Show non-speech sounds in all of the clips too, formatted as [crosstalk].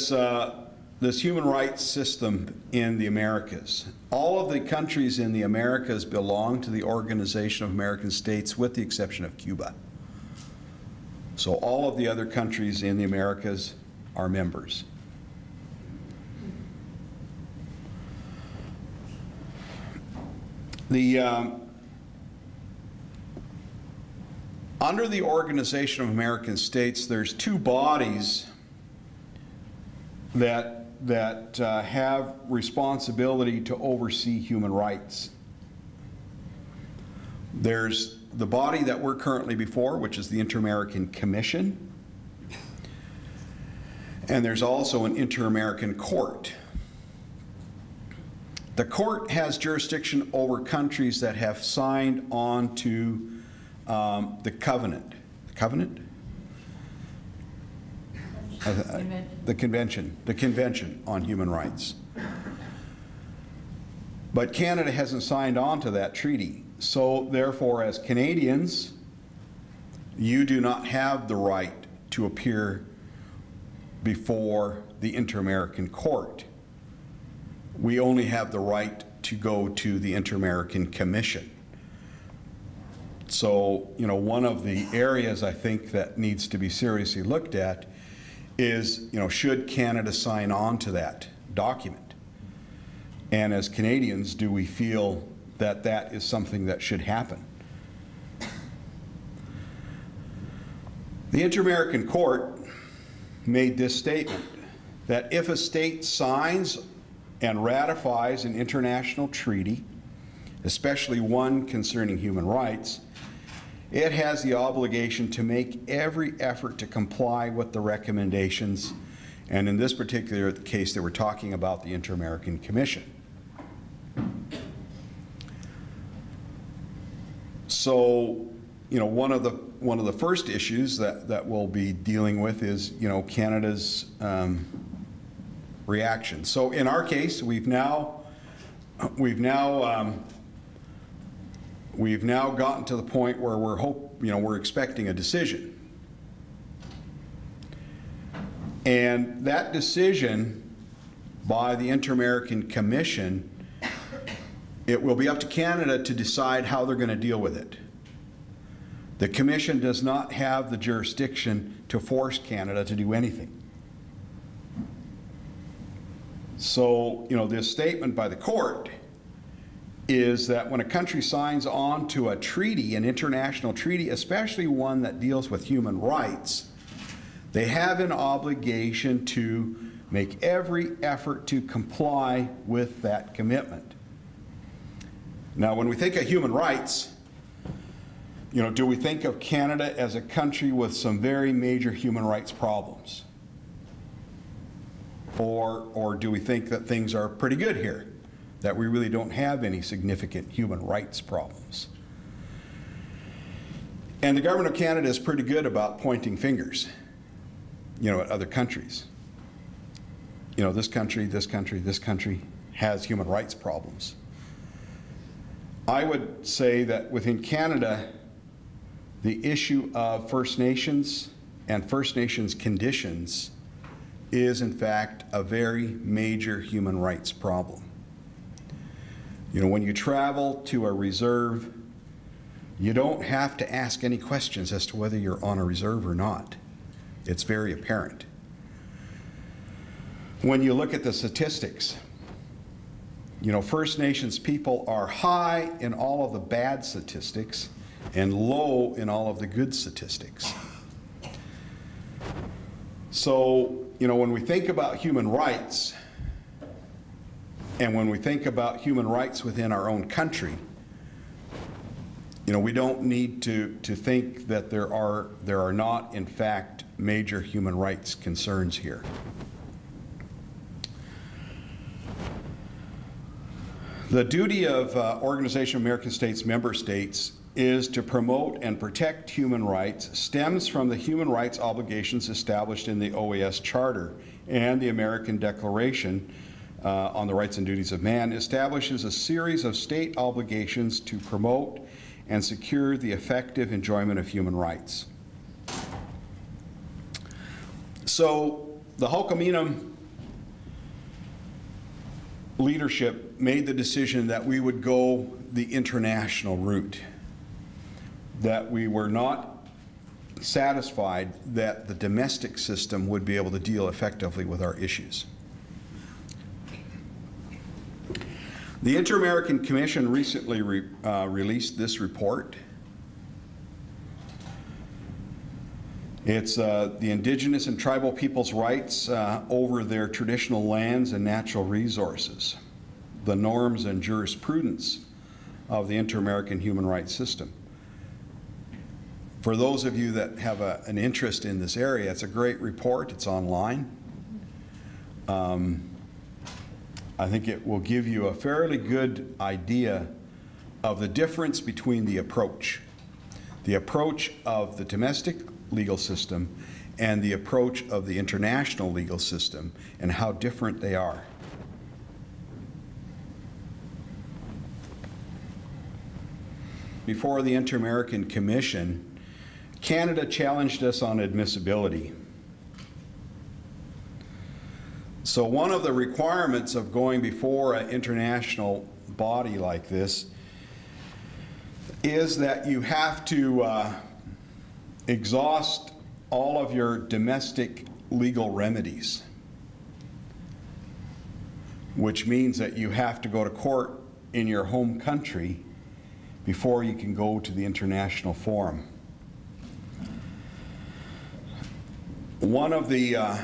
This, uh, this human rights system in the Americas, all of the countries in the Americas belong to the Organization of American States with the exception of Cuba. So all of the other countries in the Americas are members. The, um, under the Organization of American States, there's two bodies that, that uh, have responsibility to oversee human rights. There's the body that we're currently before, which is the Inter-American Commission, and there's also an Inter-American Court. The court has jurisdiction over countries that have signed on to um, the covenant. The covenant? Uh, the convention, the convention on human rights. But Canada hasn't signed on to that treaty. So therefore, as Canadians, you do not have the right to appear before the Inter-American Court. We only have the right to go to the Inter-American Commission. So, you know, one of the areas I think that needs to be seriously looked at is, you know, should Canada sign on to that document? And as Canadians, do we feel that that is something that should happen. The Inter-American Court made this statement that if a state signs and ratifies an international treaty, especially one concerning human rights, it has the obligation to make every effort to comply with the recommendations, and in this particular case, they were talking about the Inter-American Commission. So, you know, one of the one of the first issues that that we'll be dealing with is you know Canada's um, reaction. So in our case, we've now we've now um, we've now gotten to the point where we're hope you know we're expecting a decision, and that decision by the Inter-American Commission it will be up to Canada to decide how they're going to deal with it. The Commission does not have the jurisdiction to force Canada to do anything. So, you know, this statement by the court is that when a country signs on to a treaty, an international treaty, especially one that deals with human rights, they have an obligation to make every effort to comply with that commitment. Now, when we think of human rights, you know, do we think of Canada as a country with some very major human rights problems? Or, or do we think that things are pretty good here, that we really don't have any significant human rights problems? And the government of Canada is pretty good about pointing fingers, you know, at other countries. You know, this country, this country, this country has human rights problems. I would say that within Canada, the issue of First Nations and First Nations conditions is in fact a very major human rights problem. You know, when you travel to a reserve, you don't have to ask any questions as to whether you're on a reserve or not. It's very apparent. When you look at the statistics, you know, First Nations people are high in all of the bad statistics and low in all of the good statistics. So, you know, when we think about human rights, and when we think about human rights within our own country, you know, we don't need to, to think that there are, there are not, in fact, major human rights concerns here. The duty of uh, Organization of American States member states is to promote and protect human rights stems from the human rights obligations established in the OAS Charter and the American Declaration uh, on the Rights and Duties of Man establishes a series of state obligations to promote and secure the effective enjoyment of human rights. So the Hul'qumi'num leadership made the decision that we would go the international route, that we were not satisfied that the domestic system would be able to deal effectively with our issues. The Inter-American Commission recently re, uh, released this report. It's uh, the indigenous and tribal people's rights uh, over their traditional lands and natural resources, the norms and jurisprudence of the inter-American human rights system. For those of you that have a, an interest in this area, it's a great report. It's online. Um, I think it will give you a fairly good idea of the difference between the approach. The approach of the domestic legal system and the approach of the international legal system and how different they are. Before the Inter-American Commission, Canada challenged us on admissibility. So one of the requirements of going before an international body like this is that you have to uh, exhaust all of your domestic legal remedies, which means that you have to go to court in your home country before you can go to the international forum. One of the uh,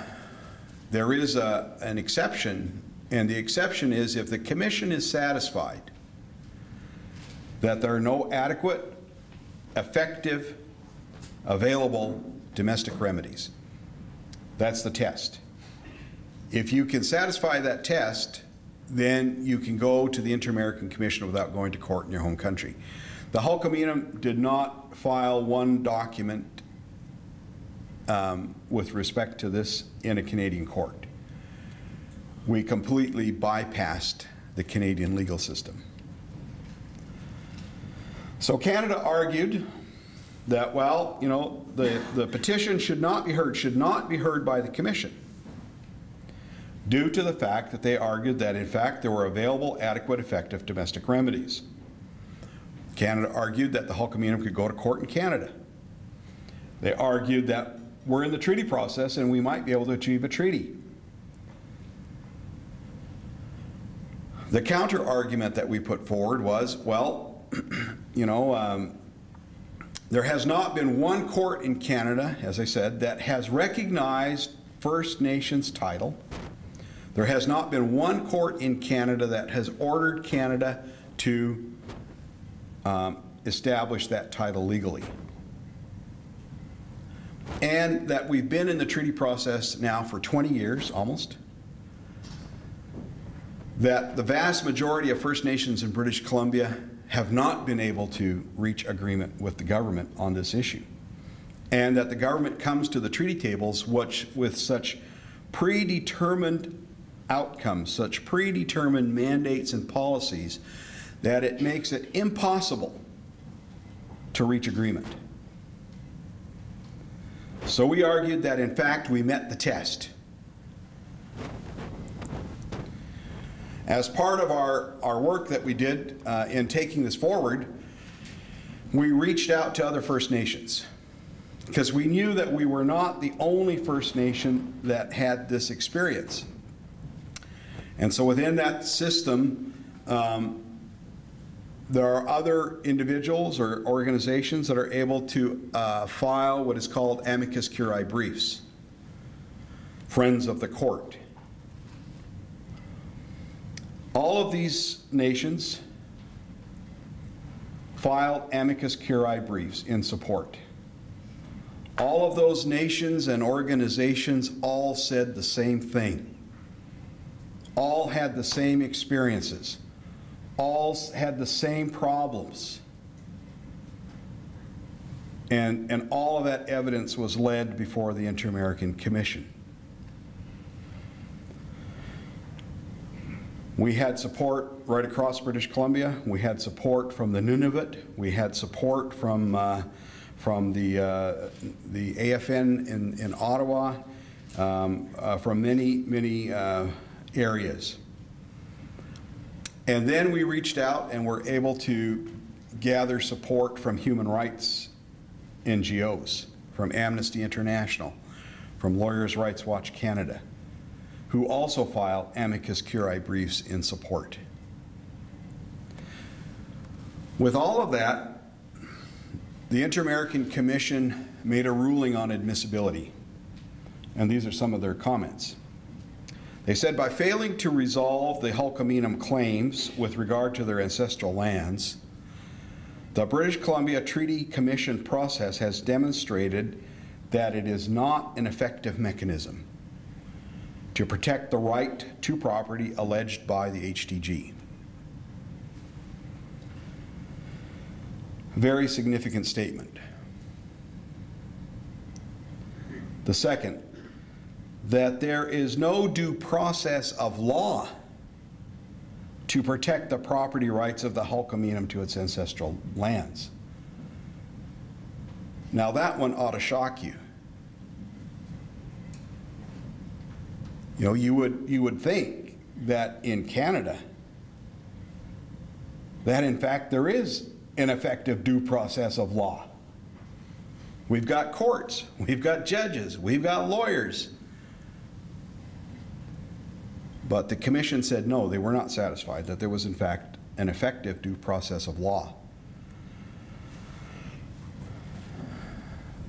there is a, an exception, and the exception is if the commission is satisfied that there are no adequate, effective, available domestic remedies. That's the test. If you can satisfy that test, then you can go to the Inter-American Commission without going to court in your home country. The Hul'qumi'num did not file one document um, with respect to this in a Canadian court. We completely bypassed the Canadian legal system. So Canada argued that, well, you know, the, the petition should not be heard, should not be heard by the Commission due to the fact that they argued that, in fact, there were available, adequate, effective domestic remedies. Canada argued that the Hul'qumi'num could go to court in Canada. They argued that we're in the treaty process and we might be able to achieve a treaty. The counter argument that we put forward was, well, [clears throat] you know, um, there has not been one court in Canada, as I said, that has recognized First Nations title. There has not been one court in Canada that has ordered Canada to um, establish that title legally and that we've been in the treaty process now for 20 years almost. That the vast majority of First Nations in British Columbia have not been able to reach agreement with the government on this issue. And that the government comes to the treaty tables which, with such predetermined outcomes, such predetermined mandates and policies, that it makes it impossible to reach agreement. So we argued that in fact we met the test. As part of our, our work that we did uh, in taking this forward, we reached out to other First Nations because we knew that we were not the only First Nation that had this experience. And so within that system, um, there are other individuals or organizations that are able to uh, file what is called amicus curiae briefs, friends of the court. All of these nations filed amicus curiae briefs in support. All of those nations and organizations all said the same thing. All had the same experiences all had the same problems. And, and all of that evidence was led before the Inter-American Commission. We had support right across British Columbia. We had support from the Nunavut. We had support from, uh, from the, uh, the AFN in, in Ottawa. um, uh, from many, many uh, areas. And then we reached out and were able to gather support from human rights NGOs, from Amnesty International, from Lawyers' Rights Watch Canada, who also filed amicus curiae briefs in support. With all of that, the Inter-American Commission made a ruling on admissibility, and these are some of their comments. They said by failing to resolve the Hul'qumi'num claims with regard to their ancestral lands, the British Columbia Treaty Commission process has demonstrated that it is not an effective mechanism to protect the right to property alleged by the HTG. Very significant statement. The second, that there is no due process of law to protect the property rights of the Hul'qumi'num to its ancestral lands. Now that one ought to shock you. You know, you would, you would think that in Canada, that in fact there is an effective due process of law. We've got courts, we've got judges, we've got lawyers. But the commission said no, they were not satisfied, that there was in fact an effective due process of law.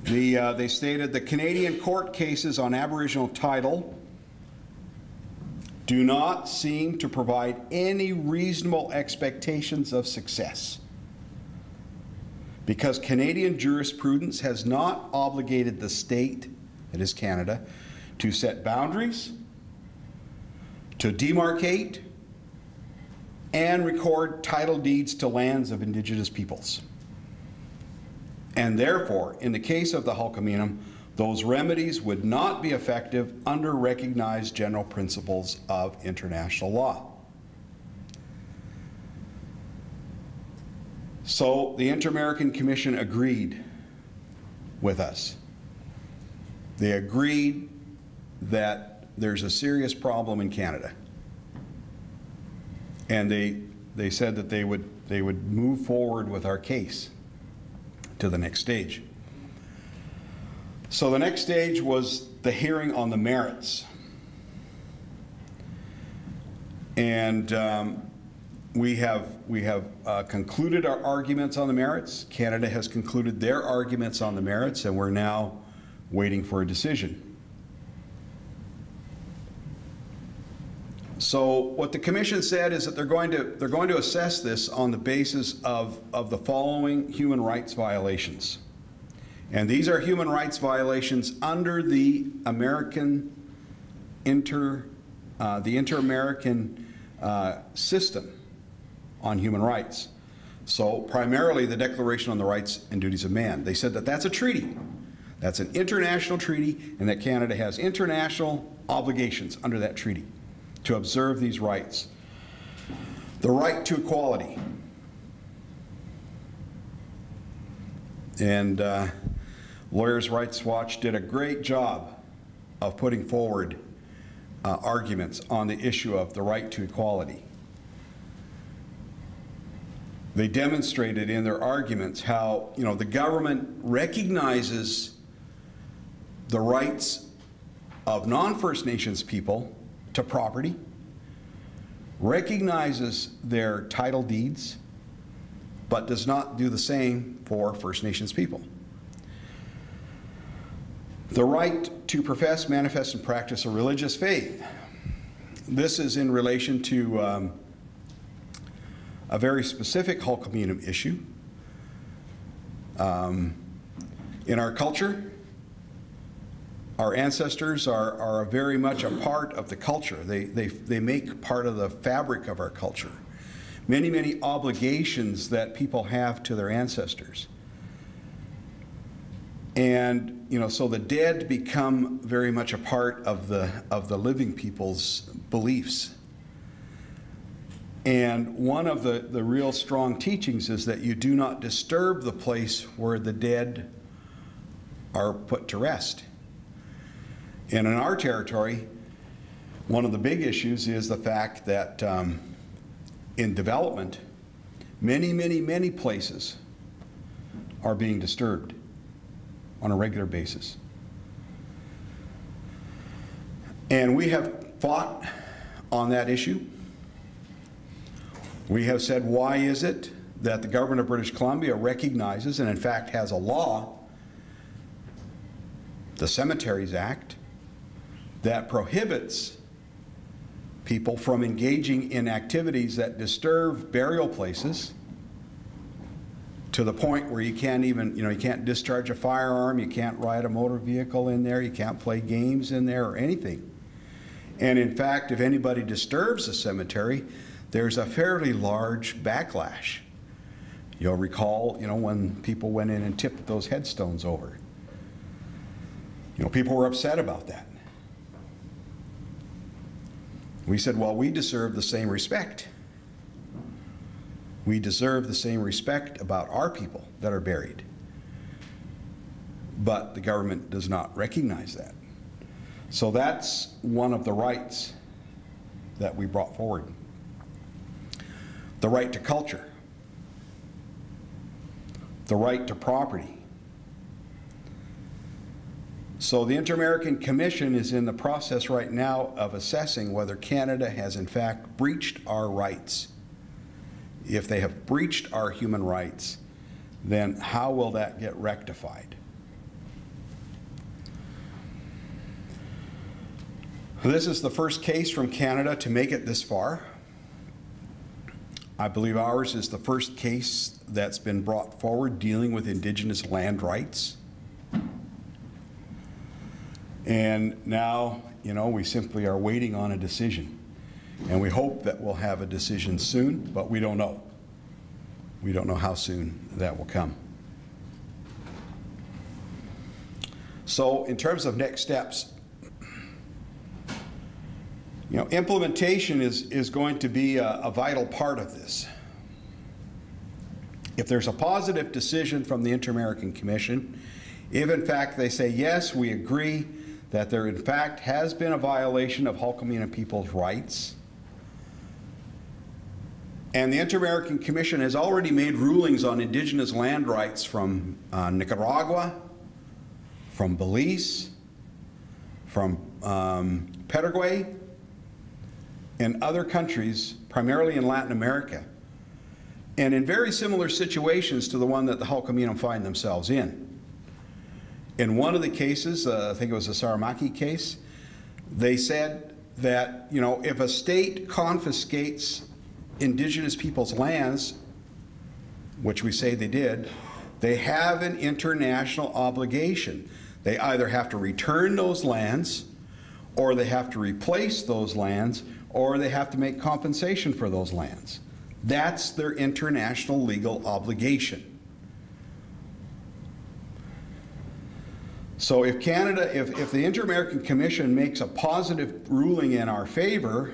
The, uh, they stated the Canadian court cases on Aboriginal title do not seem to provide any reasonable expectations of success because Canadian jurisprudence has not obligated the state, that is Canada, to set boundaries, to demarcate, and record title deeds to lands of Indigenous peoples. And therefore, in the case of the Hul'qumi'num, those remedies would not be effective under recognized general principles of international law. So the Inter-American Commission agreed with us. They agreed that there's a serious problem in Canada. And they, they said that they would, they would move forward with our case to the next stage. So the next stage was the hearing on the merits. And um, we have, we have uh, concluded our arguments on the merits. Canada has concluded their arguments on the merits, and we're now waiting for a decision. So what the commission said is that they're going to they're going to assess this on the basis of, of the following human rights violations. And these are human rights violations under the American inter uh, the inter-American uh, system on human rights. So primarily the Declaration on the Rights and Duties of Man. They said that that's a treaty. That's an international treaty and that Canada has international obligations under that treaty to observe these rights. The right to equality. And uh, Lawyers' Rights Watch did a great job of putting forward uh, arguments on the issue of the right to equality. They demonstrated in their arguments how, you know, the government recognizes the rights of non-First Nations people to property, recognizes their title deeds, but does not do the same for First Nations people. The right to profess, manifest, and practice a religious faith. This is in relation to um, a very specific Hul'qumi'num issue. Um, in our culture, our ancestors are, are very much a part of the culture. They, they, they make part of the fabric of our culture. Many, many obligations that people have to their ancestors. And, you know, so the dead become very much a part of the, of the living people's beliefs. And one of the, the real strong teachings is that you do not disturb the place where the dead are put to rest. And in our territory, one of the big issues is the fact that um, in development, many, many, many places are being disturbed on a regular basis. And we have fought on that issue. We have said, why is it that the government of British Columbia recognizes and in fact has a law, the Cemeteries Act, that prohibits people from engaging in activities that disturb burial places to the point where you can't even, you know, you can't discharge a firearm, you can't ride a motor vehicle in there, you can't play games in there or anything. And in fact, if anybody disturbs a cemetery, there's a fairly large backlash. You'll recall, you know, when people went in and tipped those headstones over. You know, people were upset about that. We said, well, we deserve the same respect. We deserve the same respect about our people that are buried. But the government does not recognize that. So that's one of the rights that we brought forward. The right to culture the right to property. So the Inter-American Commission is in the process right now of assessing whether Canada has in fact breached our rights. If they have breached our human rights, then how will that get rectified? This is the first case from Canada to make it this far. I believe ours is the first case that's been brought forward dealing with indigenous land rights. And now, you know, we simply are waiting on a decision. And we hope that we'll have a decision soon, but we don't know. We don't know how soon that will come. So in terms of next steps, you know, implementation is, is going to be a, a vital part of this. If there's a positive decision from the Inter-American Commission, if in fact they say, yes, we agree that there in fact has been a violation of Hul'qumi'num people's rights, and the Inter-American Commission has already made rulings on indigenous land rights from uh, Nicaragua, from Belize, from um, Paraguay, and other countries, primarily in Latin America, and in very similar situations to the one that the Hul'qumi'num find themselves in. In one of the cases, uh, I think it was the Saramaka case, they said that, you know, if a state confiscates indigenous people's lands, which we say they did, they have an international obligation. They either have to return those lands or they have to replace those lands or they have to make compensation for those lands. That's their international legal obligation. So if Canada, if, if the Inter-American Commission makes a positive ruling in our favor,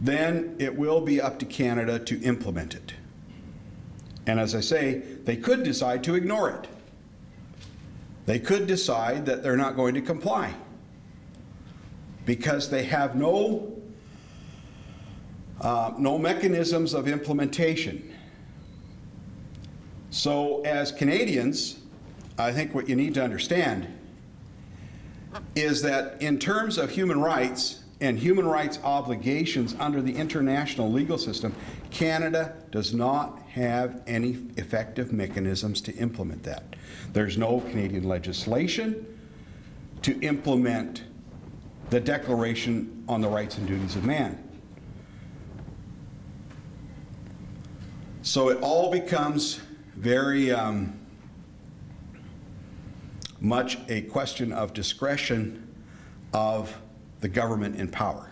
then it will be up to Canada to implement it. And as I say, they could decide to ignore it. They could decide that they're not going to comply because they have no uh, no mechanisms of implementation. So as Canadians, I think what you need to understand is that in terms of human rights and human rights obligations under the international legal system, Canada does not have any effective mechanisms to implement that. There's no Canadian legislation to implement the Declaration on the Rights and Duties of Man. So it all becomes very um, much a question of discretion of the government in power.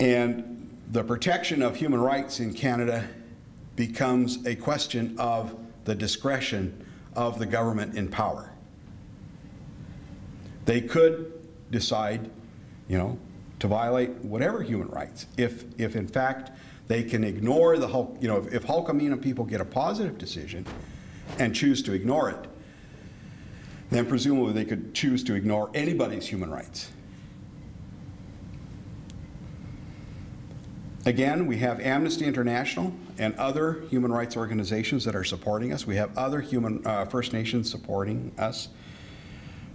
And the protection of human rights in Canada becomes a question of the discretion of the government in power. They could decide, you know, to violate whatever human rights if, if in fact they can ignore the Hulk, you know, if, if Hul'qumi'num people get a positive decision and choose to ignore it, then presumably they could choose to ignore anybody's human rights. Again, we have Amnesty International and other human rights organizations that are supporting us. We have other human uh, First Nations supporting us.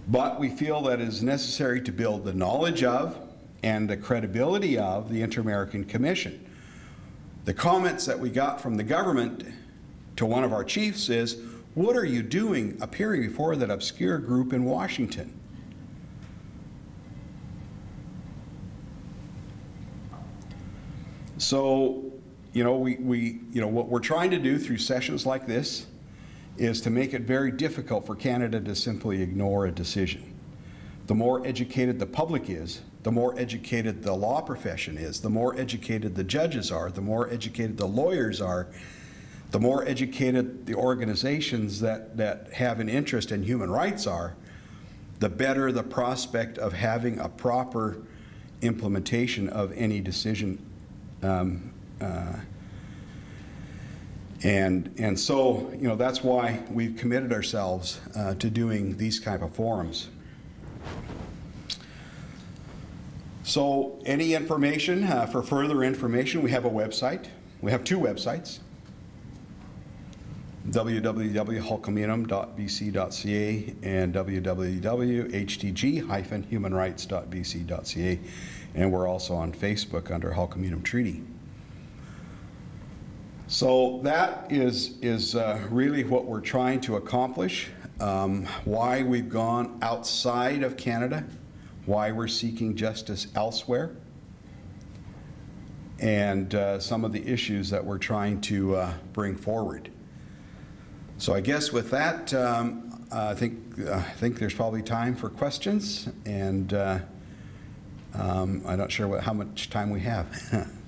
But we feel that it is necessary to build the knowledge of and the credibility of the Inter-American Commission. The comments that we got from the government to one of our chiefs is, what are you doing appearing before that obscure group in Washington? So, you know, we, we, you know, what we're trying to do through sessions like this is to make it very difficult for Canada to simply ignore a decision. The more educated the public is, the more educated the law profession is, the more educated the judges are, the more educated the lawyers are, the more educated the organizations that, that have an interest in human rights are, the better the prospect of having a proper implementation of any decision. Um, uh, and, and so, you know, that's why we've committed ourselves uh, to doing these type of forums. So any information, uh, for further information, we have a website. We have two websites www.hulkaminum.bc.ca and www.htg-humanrights.bc.ca. And we're also on Facebook under Hul'qumi'num Treaty. So that is, is uh, really what we're trying to accomplish, um, why we've gone outside of Canada, why we're seeking justice elsewhere, and uh, some of the issues that we're trying to uh, bring forward. So I guess with that, um, I think uh, I think there's probably time for questions, and uh, um, I'm not sure what, how much time we have. [laughs]